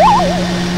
Woo!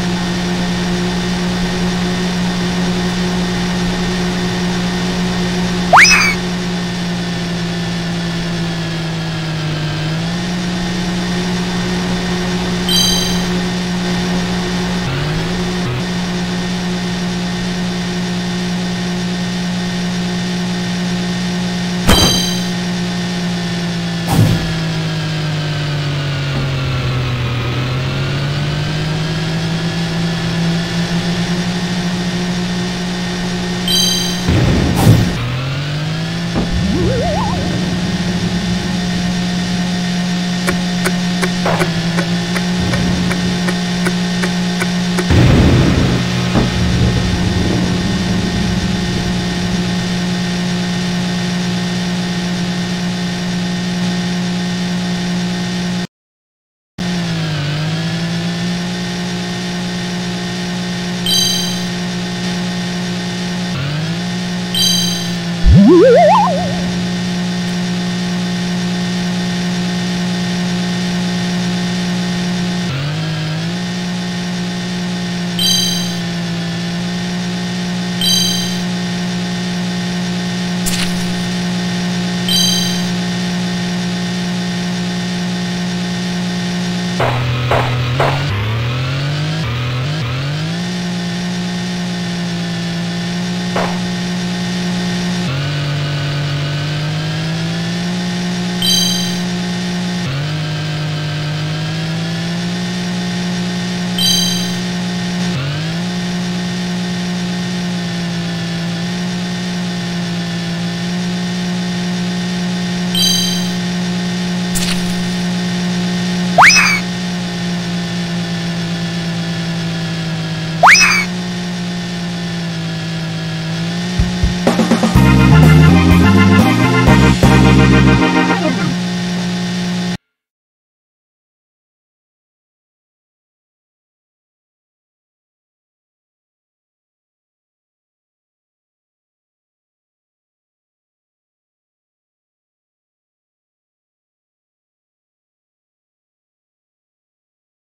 Woo!